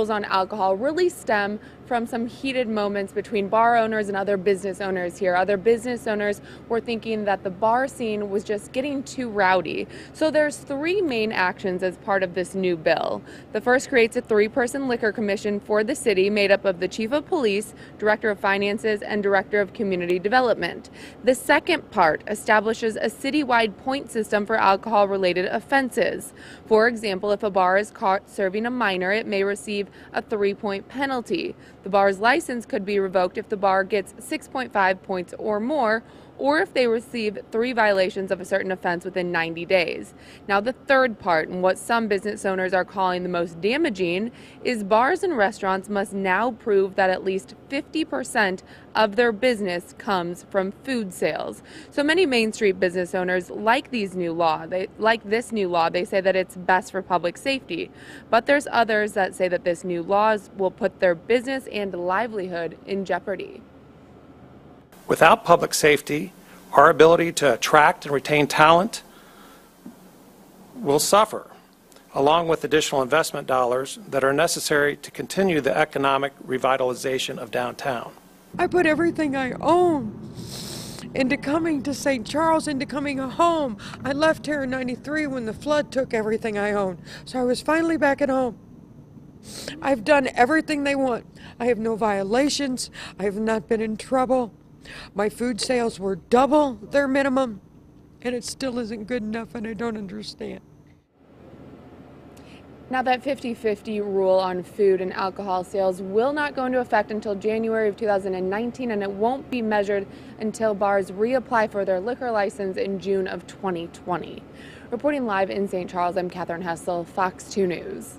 rules on alcohol really stem from some heated moments between bar owners and other business owners here. Other business owners were thinking that the bar scene was just getting too rowdy. So there's three main actions as part of this new bill. The first creates a three-person liquor commission for the city made up of the chief of police, director of finances, and director of community development. The second part establishes a citywide point system for alcohol-related offenses. For example, if a bar is caught serving a minor, it may receive a three-point penalty. The bar's license could be revoked if the bar gets 6.5 points or more, or if they receive three violations of a certain offense within 90 days. Now, the third part, and what some business owners are calling the most damaging, is bars and restaurants must now prove that at least 50% of their business comes from food sales. So many Main Street business owners like these new law. They like this new law. They say that it's best for public safety. But there's others that say that this new laws will put their business and livelihood in jeopardy. Without public safety, our ability to attract and retain talent will suffer, along with additional investment dollars that are necessary to continue the economic revitalization of downtown. I put everything I own into coming to St. Charles, into coming home. I left here in 93 when the flood took everything I owned. So I was finally back at home. I've done everything they want. I have no violations. I have not been in trouble. My food sales were double their minimum, and it still isn't good enough, and I don't understand. Now, that 50 50 rule on food and alcohol sales will not go into effect until January of 2019, and it won't be measured until bars reapply for their liquor license in June of 2020. Reporting live in St. Charles, I'm Katherine Hessel, Fox 2 News.